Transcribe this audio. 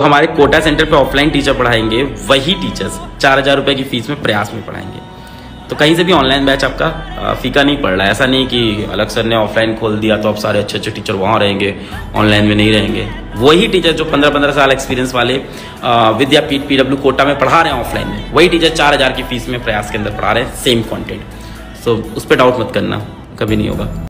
तो हमारे कोटा सेंटर पे ऑफलाइन टीचर पढ़ाएँगे, वही टीचर्स, चार हज़ार रुपए की फ़ीस में प्रयास में पढ़ाएँगे। तो कहीं से भी ऑनलाइन बैच आपका फीका नहीं पड़ रहा है। ऐसा नहीं कि अलग सर ने ऑफलाइन खोल दिया तो आप सारे अच्छे अच्छे टीचर वहाँ रहेंगे, ऑनलाइन में नहीं रहेंगे। वही टीचर जो पंद्रह पंद्रह साल एक्सपीरियंस वाले विद्यापीठ पी डब्ल्यू कोटा में पढ़ा रहे हैं ऑफलाइन में, वही टीचर चार हज़ार की फ़ीस में प्रयास के अंदर पढ़ा रहे हैं सेम कॉन्टेंट सो उस पर डाउट मत करना, कभी नहीं होगा।